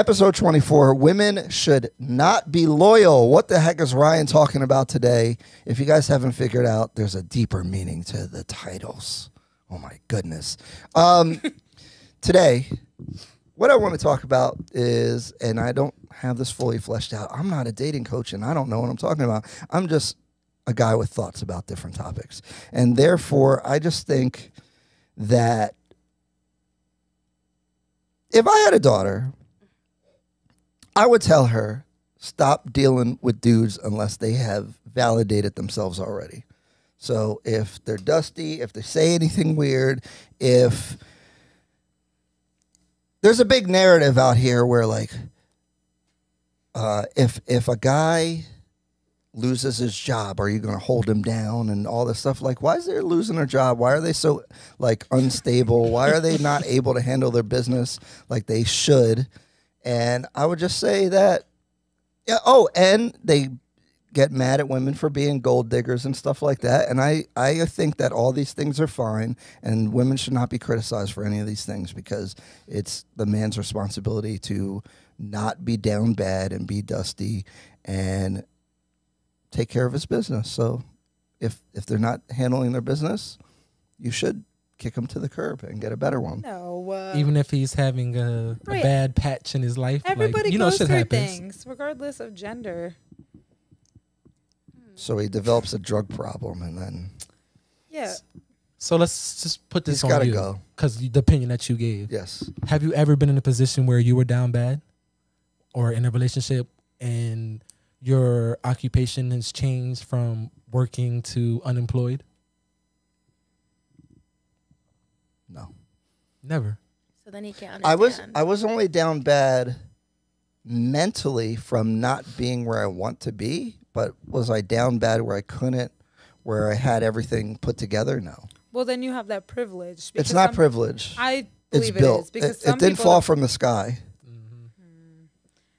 episode 24 Women Should Not Be Loyal. What the heck is Ryan talking about today? If you guys haven't figured out, there's a deeper meaning to the titles. Oh my goodness. Um, today, what I want to talk about is, and I don't have this fully fleshed out, I'm not a dating coach and I don't know what I'm talking about. I'm just a guy with thoughts about different topics. And therefore, I just think that if I had a daughter, I would tell her stop dealing with dudes unless they have validated themselves already. So if they're dusty, if they say anything weird, if there's a big narrative out here where like uh, if if a guy loses his job, are you going to hold him down and all this stuff? Like, why is they losing their job? Why are they so like unstable? Why are they not able to handle their business like they should? And I would just say that, yeah. Oh, and they get mad at women for being gold diggers and stuff like that. And I, I think that all these things are fine, and women should not be criticized for any of these things because it's the man's responsibility to not be down bad and be dusty and take care of his business. So if if they're not handling their business, you should kick him to the curb and get a better one. No, uh, Even if he's having a, a Right. bad patch in his life, everybody like, you know, goes shit through happens. things, regardless of gender. So he develops a drug problem and then Yeah, So let's just put this he's on got to you, go. because the opinion that you gave. Yes. Have you ever been in a position where you were down bad, or in a relationship, and your occupation has changed from working to unemployed? No. Never. So then he can't understand. I was. I was only down bad mentally from not being where I want to be, but was I down bad where I couldn't where I had everything put together? No. well, then you have that privilege. It's because not some- privilege. I it's believe built. it is because it, some it didn't fall from the sky. Mm-hmm.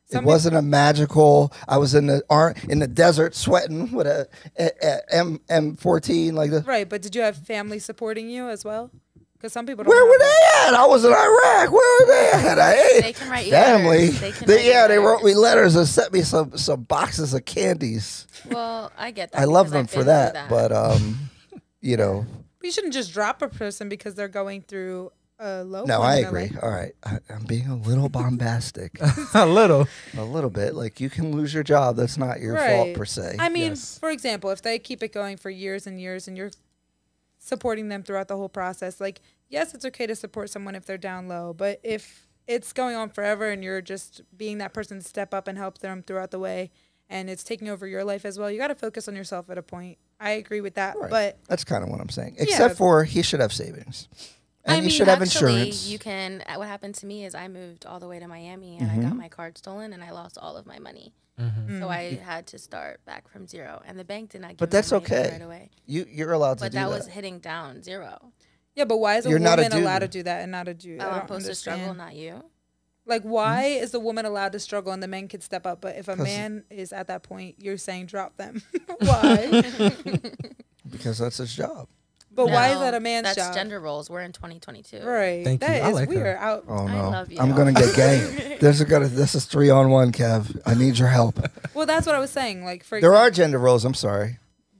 Some it wasn't a magical. I was in the ar- in the desert sweating with a, a, a M M fourteen like this. right. But did you have family supporting you as well? Because some people don't. Where were that. they at? I was in Iraq. Where were they at? I ate They can write you family. letters. They can They- write you yeah, they wrote me letters. letters and sent me some some boxes of candies. Well, I get that. I love them I've for been that, but um, you know, You shouldn't just drop a person because they're going through a low. no, I agree. life. All right, I, I'm being a little bombastic, a little. a little bit. Like you can lose your job. That's not your fault per se. I mean, Yes. for example, if they keep it going for years and years and you're supporting them throughout the whole process, like, yes, it's okay to support someone if they're down low, but if it's going on forever and you're just being that person to step up and help them throughout the way and it's taking over your life as well, you got to focus on yourself at a point. I agree with that, Right. but That's kind of what I'm saying. Except for he should have savings, and I he mean, should have actually, insurance. you can. uh, What happened to me is I moved all the way to Miami and I Mm-hmm. got my card stolen and I lost all of my money. So I had to start back from zero, and the bank did not give But me that's the money back okay. right away. you you're allowed to But that that. was hitting down zero. yeah, but why is a You're not a woman allowed to do that and not a dude? Oh, I I'm don't supposed to struggle, not you. Like, why Hmm? is the woman allowed to struggle and the men can step up? But if a man is at that point, you're saying drop them. why? because that's his job. But why is that a man's that's job? gender roles. We're in 2022. Right. Thank you. That I is like her. weird. Out. Oh I no, love you. I'm gonna get gang. There's a gonna. This is three on one, Kev. I need your help. Well, that's what I was saying. Like for There example, are gender roles. I'm sorry.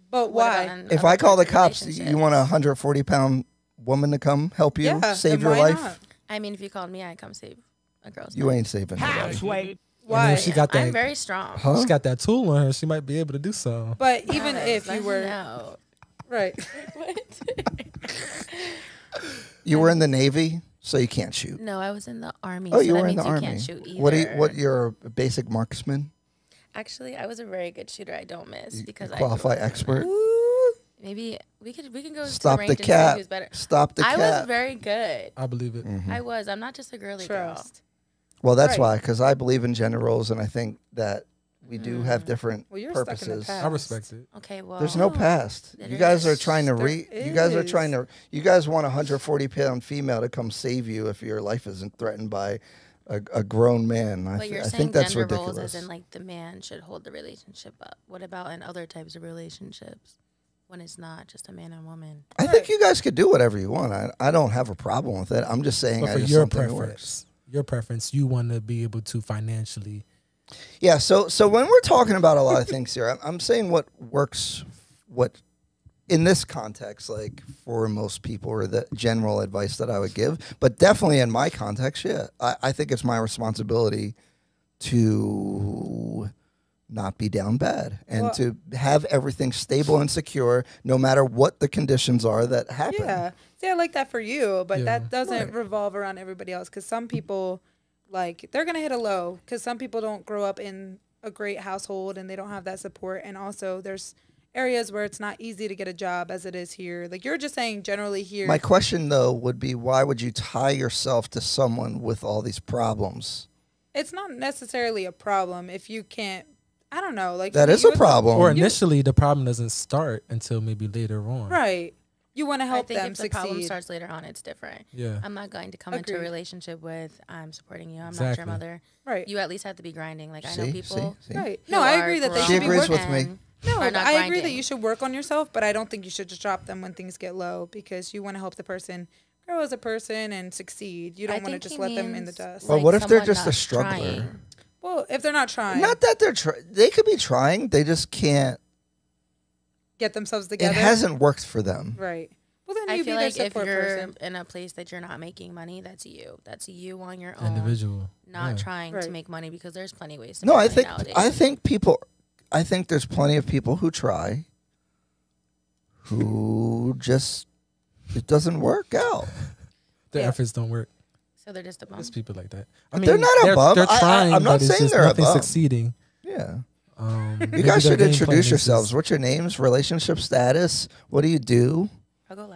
but why? If I call the cops, you want a 140 pound woman to come help you yeah, save your life? not? I mean, if you called me, I'd come save a girl's life. You life. ain't saving nobody. Why? And if she got that, I'm very strong. Huh? she's got that tool on her. She might be able to do so. but even Guys, if you were know. Right, You were in the Navy, so you can't shoot. No, I was in the army. Oh, so you that were in means the you army. Can't shoot either. What? Do you, what? You're a basic marksman. Actually, I was a very good shooter. I don't miss You because I qualify grew expert. Maybe we could we can go Stop to the the range and see cat. who's better. Stop the I cat. was very good. I believe it. Mm-hmm. I was. I'm not just a girly girl. trust. well, that's Right. why, because I believe in gender roles, and I think that we do mm. have different Well, you're stuck in the purposes. past. I respect it. Okay, well. There's no past. You guys are trying to There re. You guys are trying to. You guys want a 140 pound female to come save you if your life isn't threatened by a, a grown man. I, But th- you're I saying think that's gender ridiculous. roles as in like the man should hold the relationship up. What about in other types of relationships when it's not just a man and woman? I think you guys could do whatever you want. I, I don't have a problem with it. I'm just saying But I for just your something that works. preference, your preference. You want to be able to financially. Yeah. So so when we're talking about a lot of things here, I'm, I'm saying what works, what in this context, like for most people, or the general advice that I would give. But definitely in my context, yeah, I, I think it's my responsibility to not be down bad and Well- to have everything stable and secure no matter what the conditions are that happen. Yeah. See, I like that for you, but Yeah. that doesn't Right. revolve around everybody else. Because some people, like, they're gonna hit a low. Because some people don't grow up in a great household and they don't have that support. And also, there's areas where it's not easy to get a job as it is here. Like you're just saying, generally here. My question though would be why would you tie yourself to someone with all these problems? it's not necessarily a problem if you can't. I don't know. Like That for is you, a problem. Or initially, the problem doesn't start until maybe later on. right. You want to help I help think them if the problem starts later on, it's different. Yeah. I'm not going to come into a relationship with I'm supporting you. I'm not your mother. right. You at least have to be grinding. Like I know people. See? right. No, I agree that they grown She should be working. with me. and No, are not I agree that you should work on yourself, but I don't think you should just drop them when things get low because you want to help the person grow as a person and succeed. You don't want to just let them in the dust. Well, like, what if they're just a struggler? trying. well, if they're not trying, Not that they're try- they could be trying, they just can't. Get themselves together. It hasn't worked for them. right. Well, then I you feel be like their if support you're person. in a place that you're not making money, that's you. That's you on your own. Individual. Not Yeah. trying Right. to make money because there's plenty of ways to No, make I money think nowadays. I think people I think there's plenty of people who try who just it doesn't work out. Their Yeah. efforts don't work. so they're just a bum. There's people like that. I mean, they're not a they're, bum. They're I- I- trying, I'm not but it's saying just they're a nothing bum. succeeding. Yeah. Um, You guys should introduce yourselves. just- What's your names, relationship status? What do you do? I'll go last.